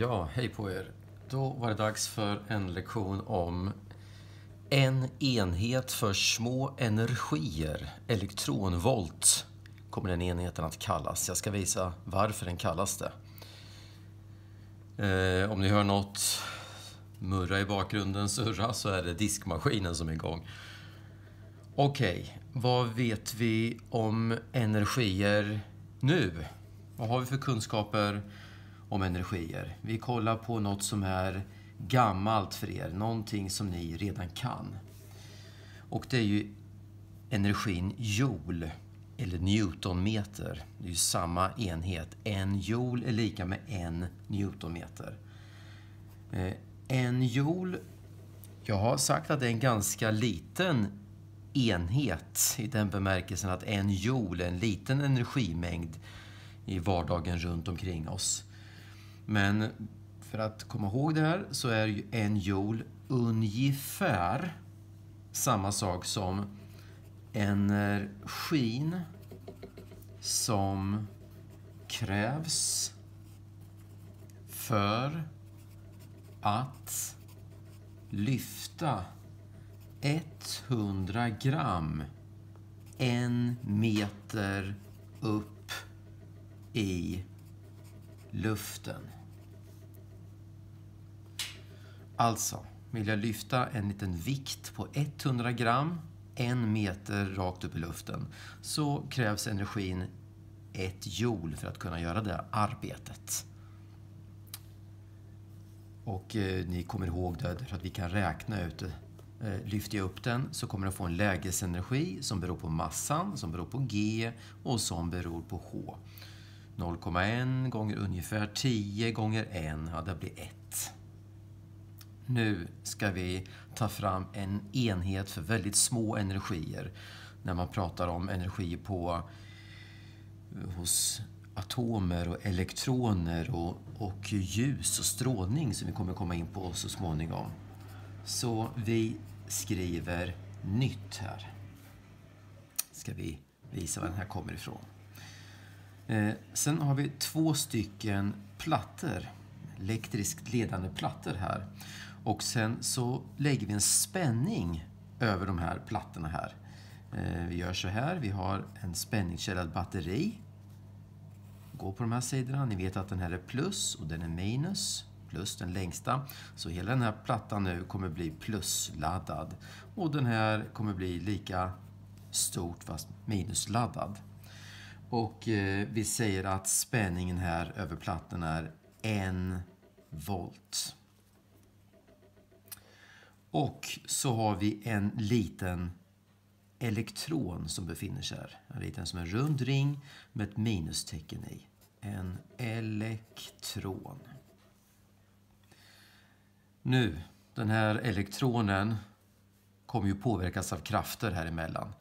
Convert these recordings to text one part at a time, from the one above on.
Ja, hej på er. Då var det dags för en lektion om en enhet för små energier, elektronvolt, kommer den enheten att kallas. Jag ska visa varför den kallas det. Eh, om ni hör något murra i bakgrunden, surra, så är det diskmaskinen som är igång. Okej, okay, vad vet vi om energier nu? Vad har vi för kunskaper om energier? Vi kollar på något som är gammalt för er, någonting som ni redan kan. Och det är ju energin joule, eller newtonmeter. Det är ju samma enhet. En joule är lika med en newtonmeter. Eh, en joule, jag har sagt att det är en ganska liten enhet i den bemärkelsen att en joule är en liten energimängd i vardagen runt omkring oss. Men för att komma ihåg det här så är ju en joule ungefär samma sak som energin eh, som krävs för att lyfta 100 gram en meter upp i luften. Alltså, vill jag lyfta en liten vikt på 100 gram en meter rakt upp i luften så krävs energin ett joule för att kunna göra det arbetet. Och eh, ni kommer ihåg det för att vi kan räkna ut det. Eh, lyfter jag upp den så kommer den få en lägesenergi som beror på massan, som beror på G och som beror på H. 0,1 gånger ungefär 10 gånger 1, ja det blir 1. Nu ska vi ta fram en enhet för väldigt små energier. När man pratar om energi på, hos atomer och elektroner och, och ljus och strålning som vi kommer komma in på så småningom. Så vi skriver nytt här. Ska vi visa var den här kommer ifrån. Eh, sen har vi två stycken plattor, elektriskt ledande plattor här. Och sen så lägger vi en spänning över de här plattorna här. Eh, vi gör så här, vi har en spänningskällad batteri. Gå på de här sidorna. Ni vet att den här är plus och den är minus. Plus den längsta. Så hela den här plattan nu kommer bli plusladdad. Och den här kommer bli lika stort fast minusladdad. Och eh, vi säger att spänningen här över plattan är en volt. Och så har vi en liten elektron som befinner sig här. En liten som en rund ring med ett minustecken i. En elektron. Nu, den här elektronen kommer ju påverkas av krafter här emellan.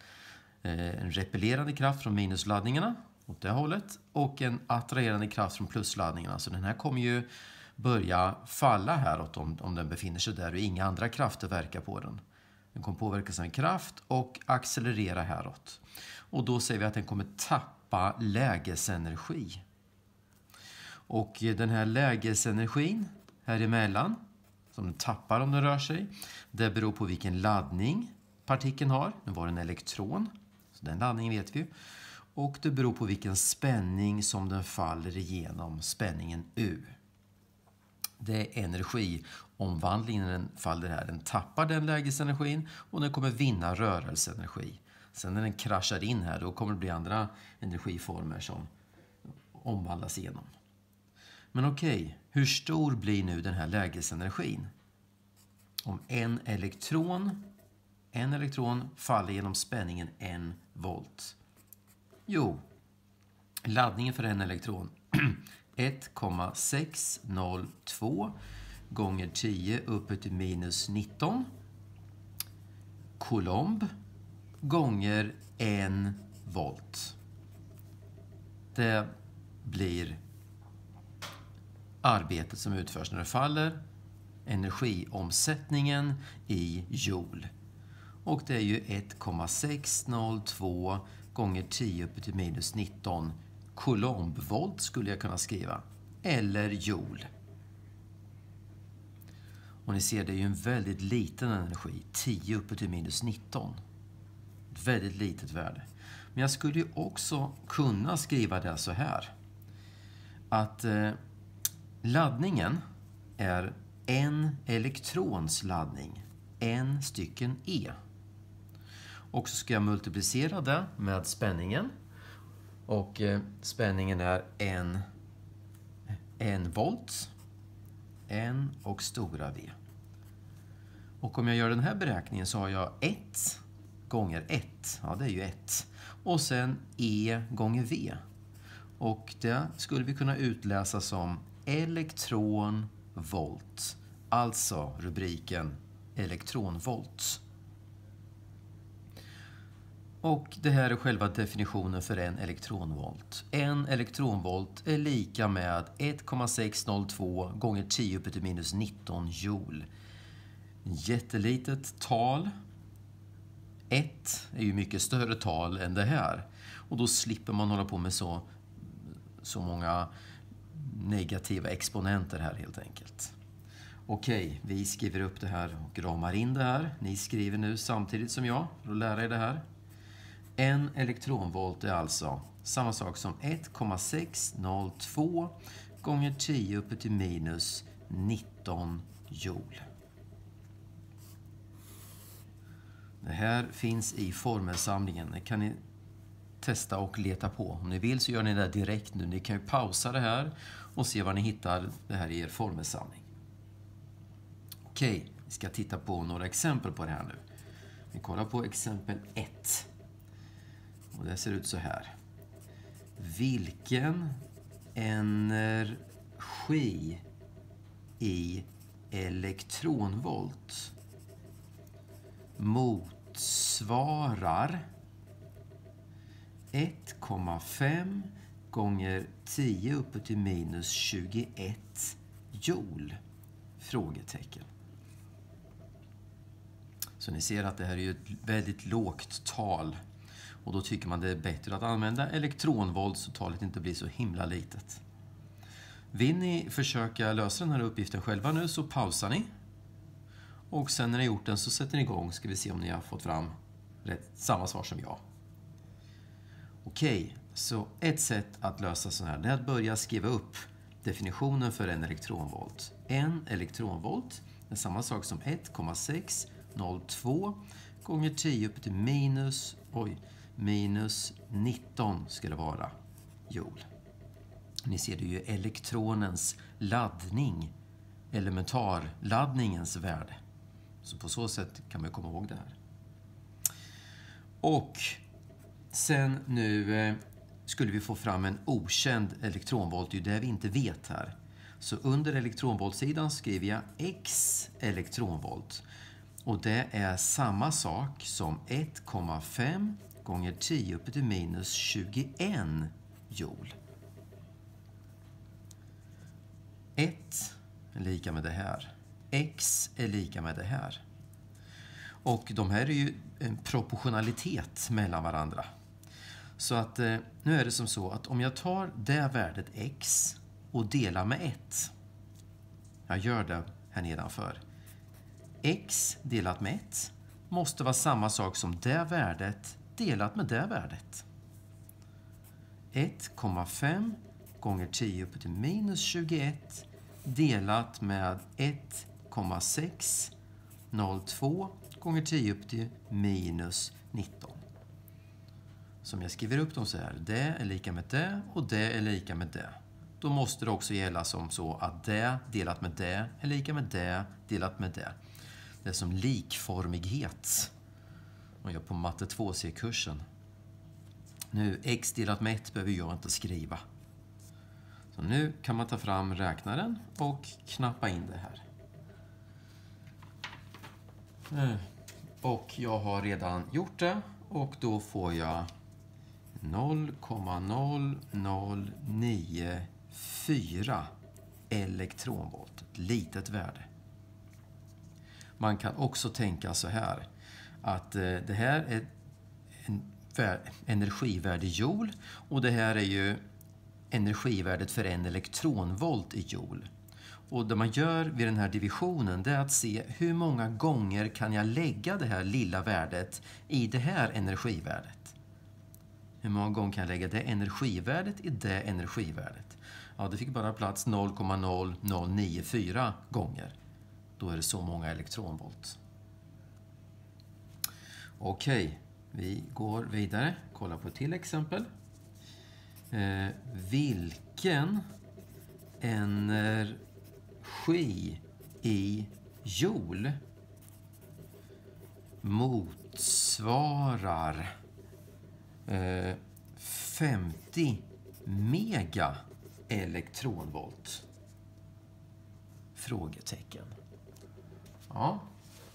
Eh, en repellerande kraft från minusladdningarna åt det hållet och en attraherande kraft från plusladdningarna. Så den här kommer ju börja falla häråt om, om den befinner sig där och inga andra krafter verkar på den. Den kommer påverkas av en kraft och accelerera häråt. Och då säger vi att den kommer tappa lägesenergi. Och den här lägesenergin här emellan, som den tappar om den rör sig, det beror på vilken laddning partikeln har. Nu var det en elektron, så den laddningen vet vi. Och det beror på vilken spänning som den faller igenom, spänningen U det är energiomvandlingen när den faller här. Den tappar den lägesenergin och den kommer vinna rörelseenergi. Sen när den kraschar in här, då kommer det bli andra energiformer som omvandlas igenom. Men okej, okay, hur stor blir nu den här lägesenergin? Om en elektron, en elektron faller genom spänningen 1 volt. Jo, laddningen för en elektron 1,602 gånger 10 uppe till minus 19 coulomb gånger 1 volt. Det blir arbetet som utförs när det faller, energiomsättningen i joule. Och det är ju 1,602 gånger 10 upp till minus 19 coulombvolt skulle jag kunna skriva. Eller joule. Och ni ser, det är ju en väldigt liten energi, 10 uppe till minus 19. Ett väldigt litet värde. Men jag skulle ju också kunna skriva det så här. Att eh, laddningen är en elektrons laddning, en stycken E. Och så ska jag multiplicera det med spänningen. Och eh, spänningen är en, en volt, en och stora V. Och om jag gör den här beräkningen så har jag 1 gånger 1, ja det är ju 1. Och sen E gånger V. Och det skulle vi kunna utläsa som elektronvolt. Alltså rubriken elektronvolt. Och det här är själva definitionen för en elektronvolt. En elektronvolt är lika med 1,602 gånger 10 upp till minus 19 joule. Jättelitet tal. 1 är ju mycket större tal än det här. Och då slipper man hålla på med så, så många negativa exponenter här helt enkelt. Okej, vi skriver upp det här och ramar in det här. Ni skriver nu samtidigt som jag för att lära er det här. En elektronvolt är alltså samma sak som 1,602 gånger 10 uppe till minus 19 joule. Det här finns i formelsamlingen. Det kan ni testa och leta på. Om ni vill så gör ni det direkt nu. Ni kan ju pausa det här och se vad ni hittar det här i er formelsamling. Okej, vi ska titta på några exempel på det här nu. Vi kollar på exempel 1. Och det ser ut så här. Vilken energi i elektronvolt motsvarar 1,5 gånger 10 uppe till minus 21 joule? Frågetecken. Så ni ser att det här är ju ett väldigt lågt tal. Och då tycker man det är bättre att använda elektronvolt så talet inte blir så himla litet. Vill ni försöka lösa den här uppgiften själva nu så pausar ni. Och sen när ni har gjort den så sätter ni igång. Ska vi se om ni har fått fram rätt, samma svar som jag. Okej, så ett sätt att lösa sådana här är att börja skriva upp definitionen för en elektronvolt. En elektronvolt är samma sak som 1,602 gånger 10 upp till minus, oj, minus 19 ska det vara, joule. Ni ser, det är ju elektronens laddning, elementarladdningens värde. Så på så sätt kan man komma ihåg det här. Och sen nu eh, skulle vi få fram en okänd elektronvolt, det är ju det vi inte vet här. Så under elektronvoltsidan skriver jag X elektronvolt. Och det är samma sak som 1,5 gånger 10 upp till minus 21 joule. 1 är lika med det här. X är lika med det här. Och de här är ju en proportionalitet mellan varandra. Så att eh, nu är det som så att om jag tar det värdet x och delar med 1. Jag gör det här nedanför. x delat med 1 måste vara samma sak som det värdet delat med det värdet. 1,5 gånger 10 upp till minus 21 delat med 1,602 gånger 10 upp till minus 19. Så om jag skriver upp dem så här, det är lika med det och det är lika med det. Då måste det också gälla som så att det delat med det är lika med det delat med det. Det är som likformighet. Man gör på matte 2C-kursen. Nu, x delat med 1 behöver jag inte skriva. Så nu kan man ta fram räknaren och knappa in det här. Eh, och jag har redan gjort det och då får jag 0,0094 elektronvolt. Ett litet värde. Man kan också tänka så här att eh, det här är en energivärde joule och det här är ju energivärdet för en elektronvolt i joule. Och det man gör vid den här divisionen det är att se hur många gånger kan jag lägga det här lilla värdet i det här energivärdet. Hur många gånger kan jag lägga det energivärdet i det energivärdet? Ja, det fick bara plats 0,0094 gånger. Då är det så många elektronvolt. Okej, vi går vidare. Kolla på ett till exempel. Eh, vilken energi i joule motsvarar eh, 50 mega elektronvolt? Frågetecken. Ja,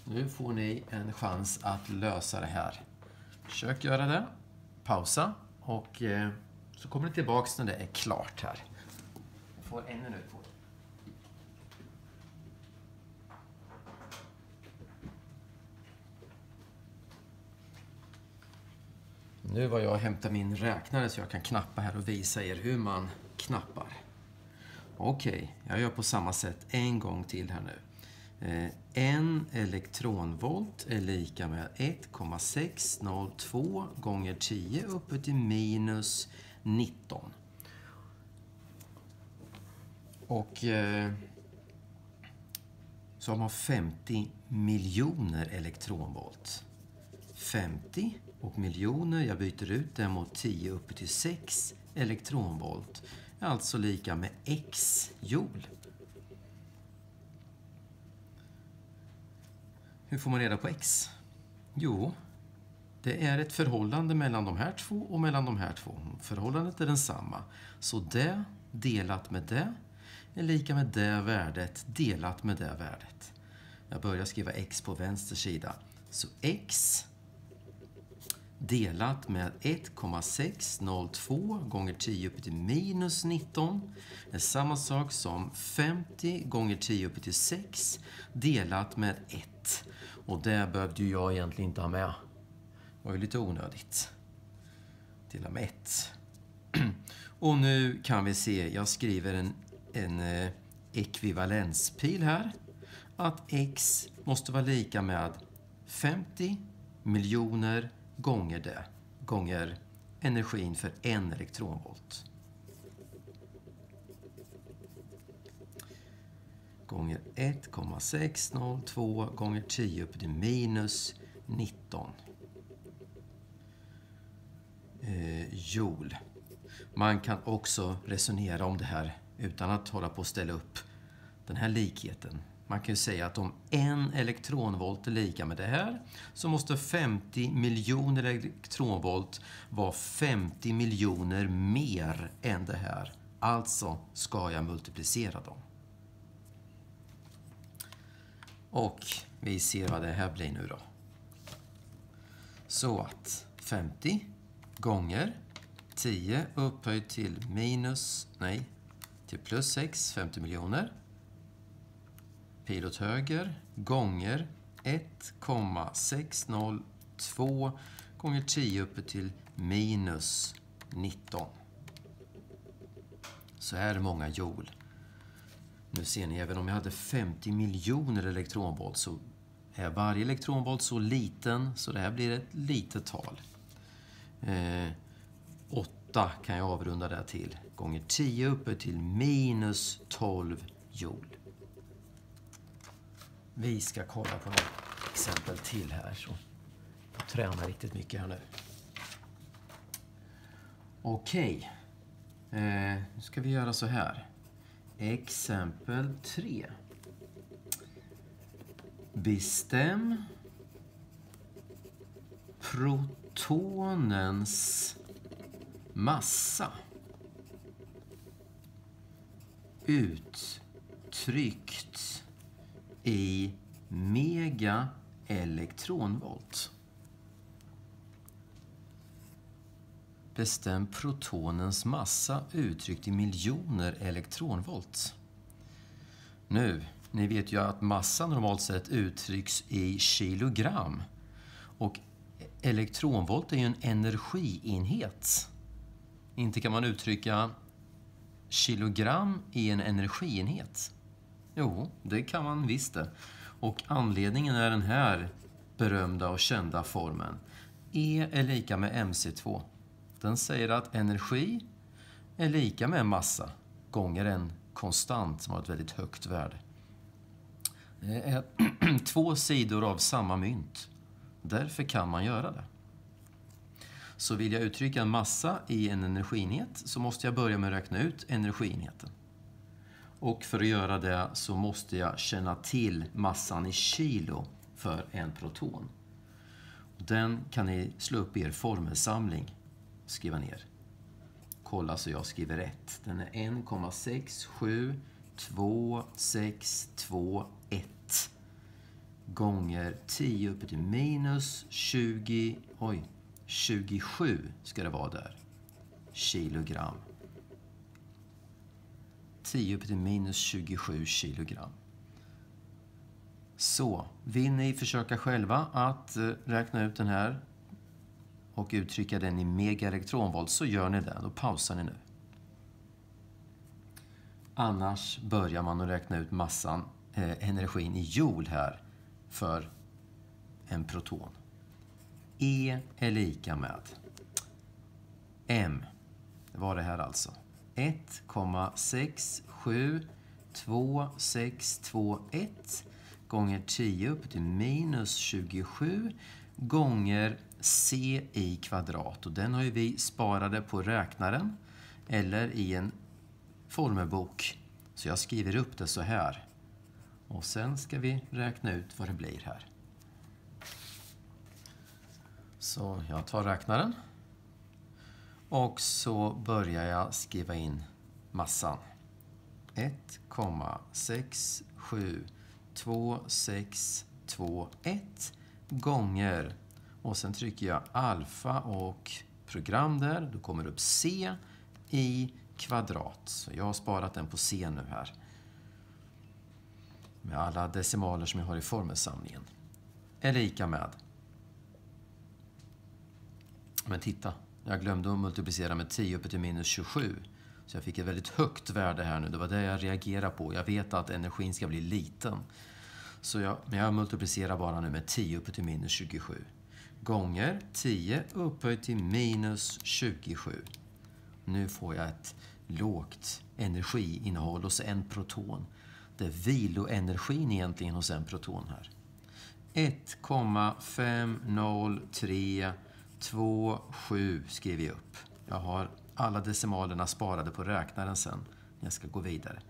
nu får ni en chans att lösa det här. Försök göra det. Pausa och eh, så kommer ni tillbaks när det är klart här. Ni får en minut på. Nu var jag och hämtade min räknare så jag kan knappa här och visa er hur man knappar. Okej, okay, jag gör på samma sätt en gång till här nu. Eh, en elektronvolt är lika med 1,602 gånger 10 uppe till minus 19. Och eh, så har man 50 miljoner elektronvolt. 50 och miljoner, jag byter ut det mot 10 uppe till 6 elektronvolt, är alltså lika med x joule. Hur får man reda på x? Jo, det är ett förhållande mellan de här två och mellan de här två. Förhållandet är densamma. Så det delat med det är lika med det värdet delat med det värdet. Jag börjar skriva x på vänster sida. Så x delat med 1,602 gånger 10 upp till minus 19 är samma sak som 50 gånger 10 upp till 6 delat med 1. Och det behövde ju jag egentligen inte ha med. Det var ju lite onödigt. Dela med ett. Och nu kan vi se, jag skriver en, en eh, ekvivalenspil här. Att x måste vara lika med 50 miljoner gånger det, gånger energin för en elektronvolt. Gånger 1,602 gånger 10 upp till minus 19 eh, joule. Man kan också resonera om det här utan att hålla på att ställa upp den här likheten. Man kan ju säga att om en elektronvolt är lika med det här så måste 50 miljoner elektronvolt vara 50 miljoner mer än det här. Alltså ska jag multiplicera dem. Och vi ser vad det här blir nu då. Så att 50 gånger 10 upphöjt till minus, nej, till plus 6, 50 miljoner. Pil åt höger gånger 1,602 gånger 10 uppe till minus 19. Så här många joule. Nu ser ni, även om jag hade 50 miljoner elektronvolt så är varje elektronvolt så liten så det här blir ett litet tal. Eh, 8 kan jag avrunda det till, gånger 10 uppe till minus 12 joule. Vi ska kolla på några exempel till här så jag tränar riktigt mycket här nu. Okej, okay. eh, nu ska vi göra så här. Exempel 3. Bestäm protonens massa uttryckt i megaelektronvolt. Bestäm protonens massa uttryckt i miljoner elektronvolt. Nu, ni vet ju att massa normalt sett uttrycks i kilogram. Och elektronvolt är ju en energienhet. Inte kan man uttrycka kilogram i en energienhet. Jo, det kan man visst det. Och anledningen är den här berömda och kända formeln. E är lika med mc2. Den säger att energi är lika med massa gånger en konstant som har ett väldigt högt värde. Det är två sidor av samma mynt. Därför kan man göra det. Så vill jag uttrycka en massa i en energienhet så måste jag börja med att räkna ut energienheten. Och för att göra det så måste jag känna till massan i kilo för en proton. Den kan ni slå upp i er formelsamling, skriva ner. Kolla så jag skriver rätt. Den är 1,672621 gånger 10 upp till minus 20, oj, 27 ska det vara där, kilogram. 10 upp till minus 27 kilogram. Så, vill ni försöka själva att eh, räkna ut den här och uttrycka den i megaelektronvolt så gör ni det. Då pausar ni nu. Annars börjar man att räkna ut massan, eh, energin i joule här för en proton. E är lika med M. Det var det här alltså. 1,672621 gånger 10 upp till minus 27 gånger c i kvadrat. Och den har ju vi sparade på räknaren eller i en formelbok. Så jag skriver upp det så här. Och sen ska vi räkna ut vad det blir här. Så jag tar räknaren. Och så börjar jag skriva in massan. 1,67261 gånger och sen trycker jag alfa och program där. Då kommer det upp C i kvadrat. Så jag har sparat den på C nu här. Med alla decimaler som jag har i formelsamlingen. Är lika med. Men titta, jag glömde att multiplicera med 10 upp till minus 27. Så jag fick ett väldigt högt värde här nu. Det var det jag reagerade på. Jag vet att energin ska bli liten. Så jag, men jag multiplicerar bara nu med 10 upp till minus 27 gånger 10 upphöjt till minus 27. Nu får jag ett lågt energiinnehåll hos en proton. Det är viloenergin egentligen hos en proton här. 1,50327 skriver jag upp. Jag har alla decimalerna sparade på räknaren sen jag ska gå vidare.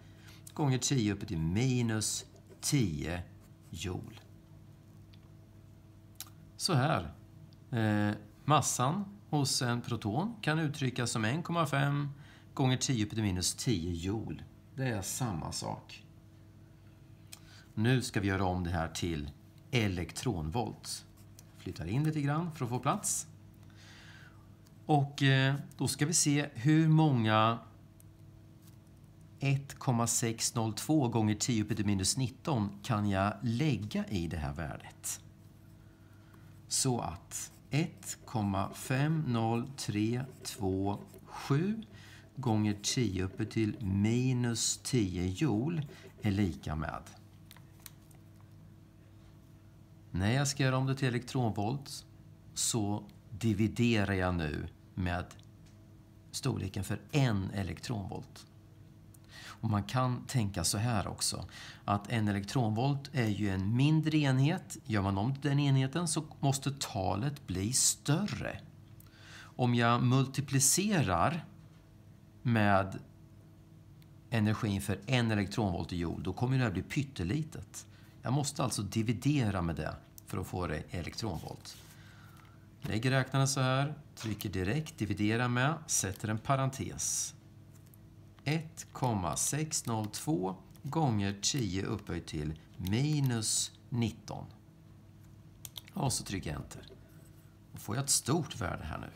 Gånger 10 upp till minus 10 joule. Så här Eh, massan hos en proton kan uttryckas som 1,5 gånger 10 på minus 10 joule. Det är samma sak. Nu ska vi göra om det här till elektronvolt. Flyttar in lite grann för att få plats. Och eh, då ska vi se hur många 1,602 gånger 10 på minus 19 kan jag lägga i det här värdet. Så att 1,50327 gånger 10 uppe till minus 10 joule är lika med. När jag ska göra om det till elektronvolt så dividerar jag nu med storleken för en elektronvolt. Och man kan tänka så här också, att en elektronvolt är ju en mindre enhet. Gör man om den enheten så måste talet bli större. Om jag multiplicerar med energin för en elektronvolt i joule, då kommer det här bli pyttelitet. Jag måste alltså dividera med det för att få det i elektronvolt. Lägger räknaren så här, trycker direkt, dividera med, sätter en parentes. 1,602 gånger 10 upphöjt till minus 19. Och så trycker jag enter. Då får jag ett stort värde här nu.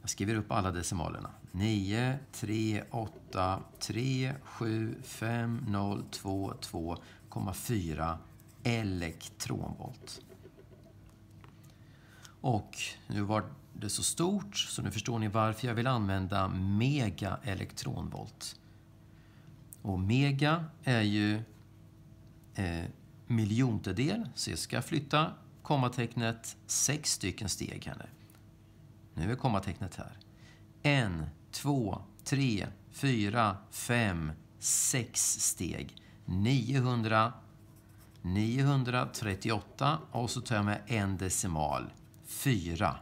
Jag skriver upp alla decimalerna. 9, 3, 8, 3, 7, 5, 0, 2, 2,4 elektronvolt. Och nu var det så stort, så nu förstår ni varför jag vill använda mega elektronvolt. Och mega är ju eh, miljontedel, så jag ska flytta kommatecknet sex stycken steg här nu. Nu är kommatecknet här. En, två, tre, fyra, fem, sex steg. 900, 938 och så tar jag med en decimal. 4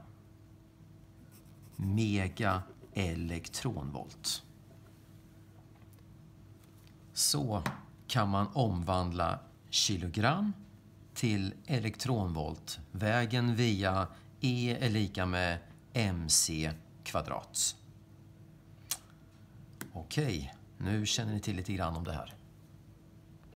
mega elektronvolt. Så kan man omvandla kilogram till elektronvolt. Vägen via E är lika med mc kvadrat. Okej, nu känner ni till lite grann om det här.